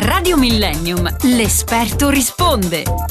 Radio Millennium. L'esperto risponde.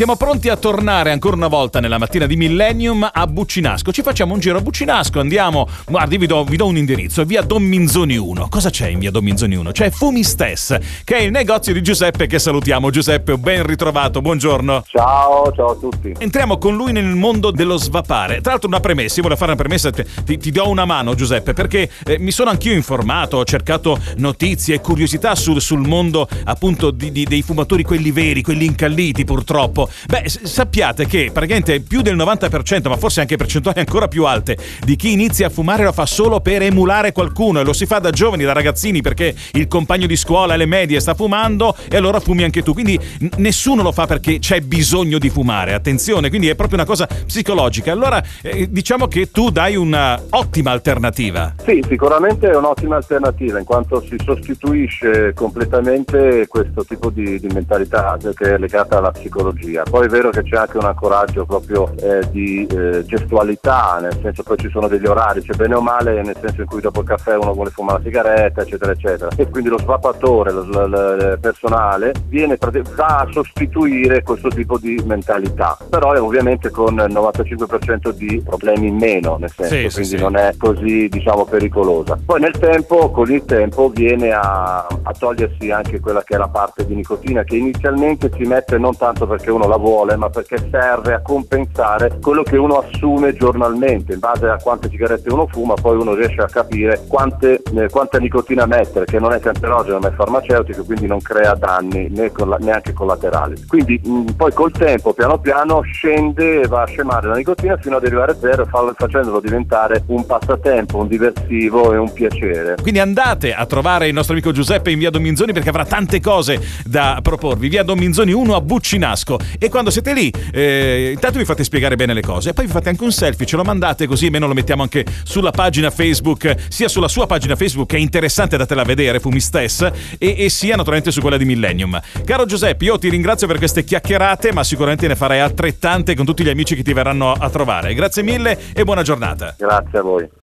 Siamo pronti a tornare ancora una volta nella mattina di Millennium a Buccinasco. Ci facciamo un giro a Buccinasco, andiamo. Guardi, vi do, vi do un indirizzo, via Don Minzoni 1. Cosa c'è in via Don Minzoni 1? C'è Fumistess, che è il negozio di Giuseppe che salutiamo. Giuseppe, ben ritrovato, buongiorno. Ciao, ciao a tutti. Entriamo con lui nel mondo dello svapare. Tra l'altro una premessa, io volevo fare una premessa, ti, ti, ti do una mano Giuseppe, perché eh, mi sono anch'io informato, ho cercato notizie e curiosità sul, sul mondo appunto di, di, dei fumatori, quelli veri, quelli incalliti purtroppo. Beh, sappiate che praticamente più del 90%, ma forse anche percentuali ancora più alte, di chi inizia a fumare lo fa solo per emulare qualcuno e lo si fa da giovani, da ragazzini, perché il compagno di scuola alle medie sta fumando e allora fumi anche tu. Quindi nessuno lo fa perché c'è bisogno di fumare, attenzione, quindi è proprio una cosa psicologica. Allora eh, diciamo che tu dai una ottima alternativa. Sì, sicuramente è un'ottima alternativa in quanto si sostituisce completamente questo tipo di, di mentalità che è legata alla psicologia. Poi è vero che c'è anche un ancoraggio proprio eh, di eh, gestualità, nel senso poi ci sono degli orari, c'è bene o male, nel senso in cui dopo il caffè uno vuole fumare la sigaretta, eccetera, eccetera. E quindi lo svapatore lo- lo- lo- personale viene va a sostituire questo tipo di mentalità. Però è ovviamente con il 95% di problemi in meno, nel senso, Sì, sì, quindi sì. non è così diciamo pericolosa. Poi nel tempo, con il tempo, viene a, a togliersi anche quella che è la parte di nicotina che inizialmente si mette non tanto perché uno la vuole, ma perché serve a compensare quello che uno assume giornalmente. In base a quante sigarette uno fuma, poi uno riesce a capire quante, eh, quanta nicotina mettere, che non è cancerogeno ma è farmaceutico, quindi non crea danni né colla- neanche collaterali. Quindi mh, poi col tempo, piano piano, scende e va a scemare la nicotina fino ad arrivare a zero, fa- facendolo diventare un passatempo, un diversivo e un piacere. Quindi andate a trovare il nostro amico Giuseppe in via Dominzoni perché avrà tante cose da proporvi. Via Dominzoni 1 a Buccinasco. E quando siete lì, eh, intanto vi fate spiegare bene le cose e poi vi fate anche un selfie, ce lo mandate così almeno lo mettiamo anche sulla pagina Facebook, sia sulla sua pagina Facebook che è interessante, datela a vedere, Fumistess, e, e sia naturalmente su quella di Millennium. Caro Giuseppe, io ti ringrazio per queste chiacchierate, ma sicuramente ne farai altrettante con tutti gli amici che ti verranno a trovare. Grazie mille e buona giornata. Grazie a voi.